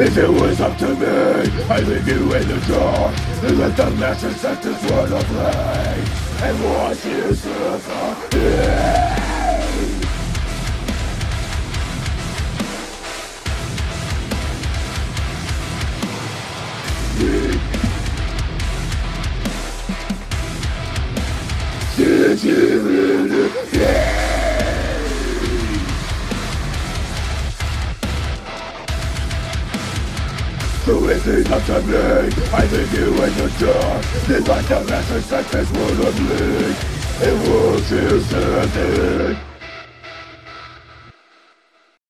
If it was up to me, I'd leave you in the dark And let the master set this world ablaze And watch you suffer Who is it up to me? I leave you in the dark Then like the master set this world ablaze It will choose to